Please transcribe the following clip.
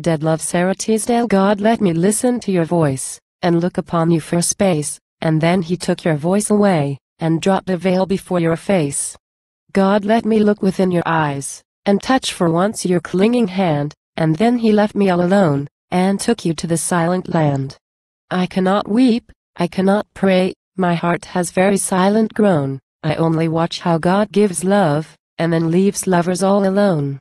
Dead love Sara Teasdale God let me listen to your voice, and look upon you for a space, and then he took your voice away, and dropped a veil before your face. God let me look within your eyes, and touch for once your clinging hand, and then he left me all alone, and took you to the silent land. I cannot weep, I cannot pray, my heart has very silent grown, I only watch how God gives love, and then leaves lovers all alone.